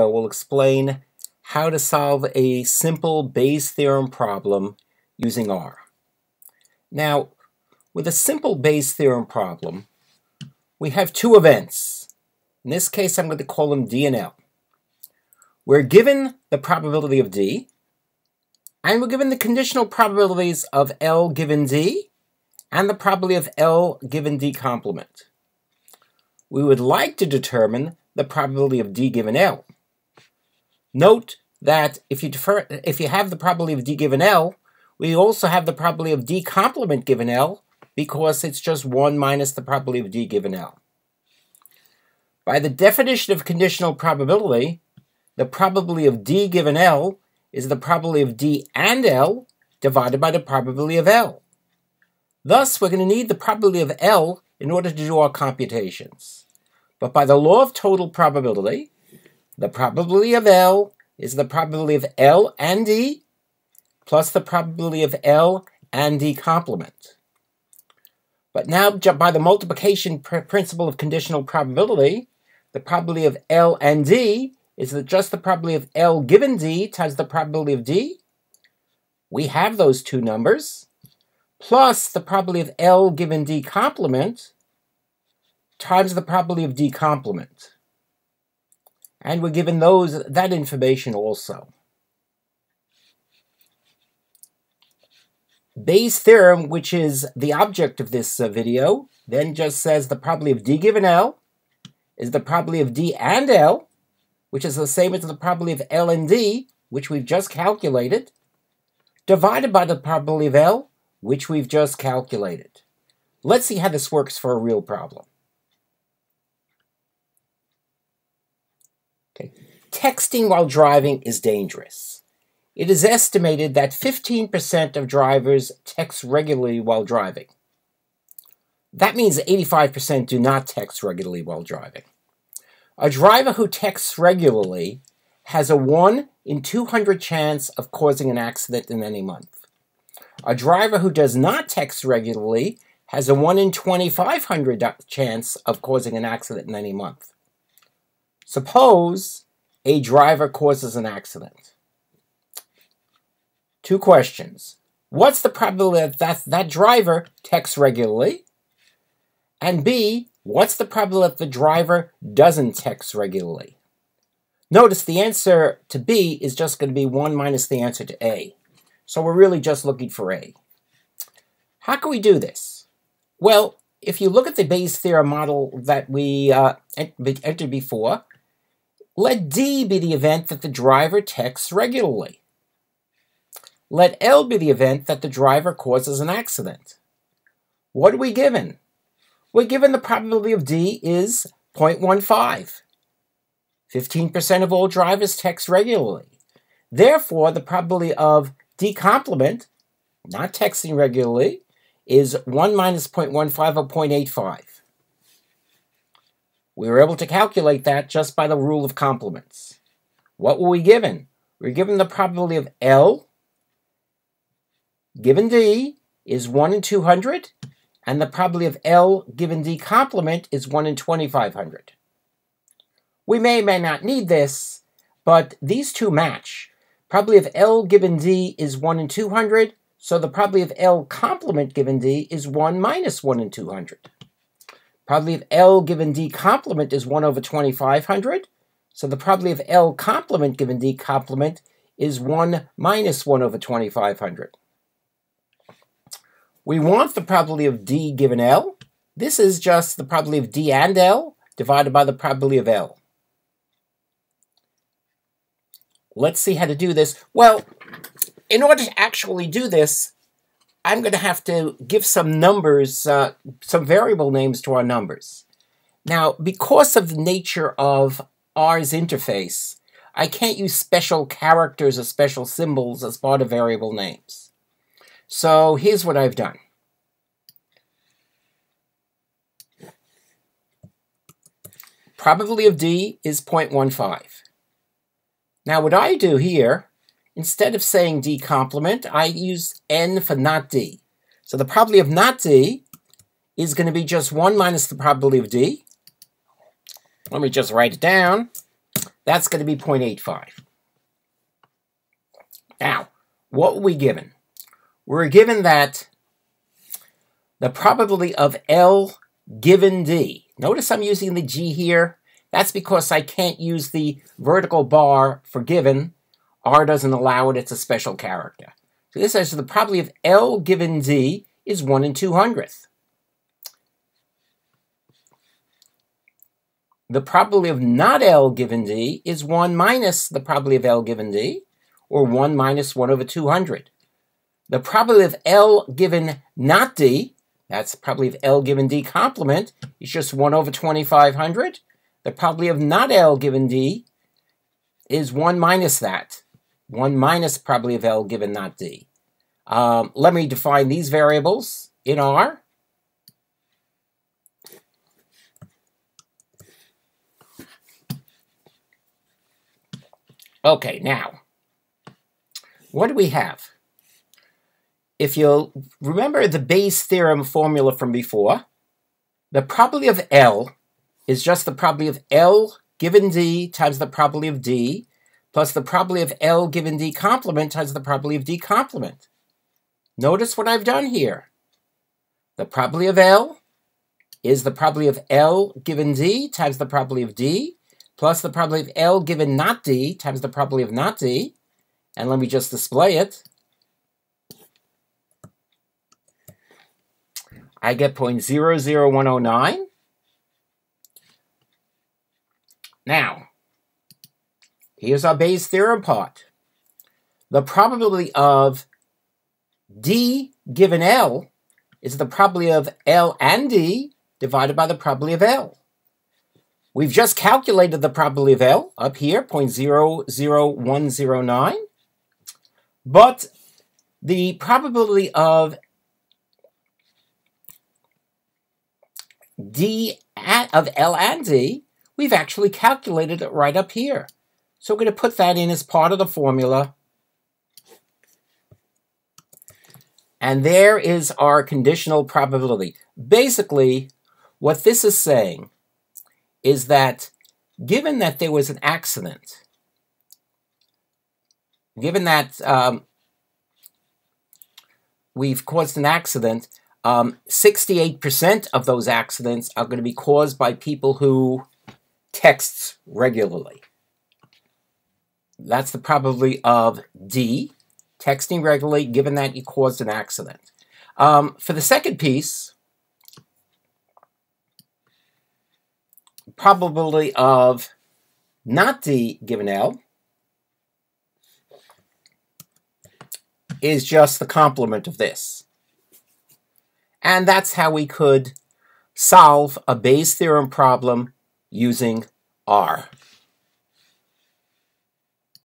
will explain how to solve a simple Bayes theorem problem using R. Now, with a simple Bayes theorem problem, we have two events. In this case, I'm going to call them D and L. We're given the probability of D, and we're given the conditional probabilities of L given D, and the probability of L given D complement. We would like to determine the probability of D given L. Note that if you defer, if you have the probability of D given L, we also have the probability of D complement given L because it's just 1 minus the probability of D given L. By the definition of conditional probability, the probability of D given L is the probability of D and L divided by the probability of L. Thus, we're going to need the probability of L in order to do our computations. But by the law of total probability, the probability of L is the probability of L and D plus the probability of L and D complement. But now, by the multiplication pr principle of conditional probability, the probability of L and D is just the probability of L given D times the probability of D. We have those two numbers, plus the probability of L given D complement times the probability of D complement. And we're given those that information also. Bayes' theorem, which is the object of this uh, video, then just says the probability of D given L is the probability of D and L, which is the same as the probability of L and D, which we've just calculated, divided by the probability of L, which we've just calculated. Let's see how this works for a real problem. Okay. Texting while driving is dangerous. It is estimated that 15% of drivers text regularly while driving. That means 85% do not text regularly while driving. A driver who texts regularly has a 1 in 200 chance of causing an accident in any month. A driver who does not text regularly has a 1 in 2500 chance of causing an accident in any month. Suppose a driver causes an accident. Two questions. What's the probability that that driver texts regularly? And B, what's the probability that the driver doesn't text regularly? Notice the answer to B is just going to be 1 minus the answer to A. So we're really just looking for A. How can we do this? Well, if you look at the Bayes theorem model that we uh, entered before, let D be the event that the driver texts regularly. Let L be the event that the driver causes an accident. What are we given? We're given the probability of D is 0.15. 15% of all drivers text regularly. Therefore, the probability of D complement, not texting regularly, is 1 minus 0.15 or 0.85. We were able to calculate that just by the rule of complements. What were we given? We were given the probability of L given D is 1 in 200, and the probability of L given D complement is 1 in 2500. We may or may not need this, but these two match. Probability of L given D is 1 in 200, so the probability of L complement given D is 1 minus 1 in 200. Probability of L given D complement is 1 over 2500. So the probability of L complement given D complement is 1 minus 1 over 2500. We want the probability of D given L. This is just the probability of D and L divided by the probability of L. Let's see how to do this. Well, in order to actually do this, I'm going to have to give some numbers, uh, some variable names to our numbers. Now, because of the nature of R's interface, I can't use special characters or special symbols as part of variable names. So here's what I've done. Probability of D is 0.15. Now what I do here Instead of saying D complement, I use N for not D. So the probability of not D is going to be just 1 minus the probability of D. Let me just write it down. That's going to be 0.85. Now, what were we given? We're given that the probability of L given D. Notice I'm using the G here. That's because I can't use the vertical bar for given. R doesn't allow it. It's a special character. So this says the probability of L given Z is 1 in 200th. The probability of not L given D is 1 minus the probability of L given D, or 1 minus 1 over 200. The probability of L given not D that's probably of L given D complement is just 1 over 2500. The probability of not L given D is 1 minus that. 1 minus probability of L given not D. Um, let me define these variables in R. Okay, now, what do we have? if you'll remember the Bayes theorem formula from before, the probability of L is just the probability of L given D times the probability of D plus the probability of L given D complement times the probability of D complement. Notice what I've done here. The probability of L is the probability of L given D times the probability of D plus the probability of L given not D times the probability of not D. And let me just display it. I get 0.00109. Now, here's our Bayes theorem part. The probability of D given L is the probability of L and D divided by the probability of L. We've just calculated the probability of L up here, 0.00109. But the probability of d of L and D, we've actually calculated it right up here. So we're going to put that in as part of the formula. And there is our conditional probability. Basically, what this is saying is that given that there was an accident, given that um, we've caused an accident, um, 68% of those accidents are going to be caused by people who texts regularly. That's the probability of D, texting regularly, given that you caused an accident. Um, for the second piece, probability of not D given L is just the complement of this. And that's how we could solve a Bayes theorem problem using R.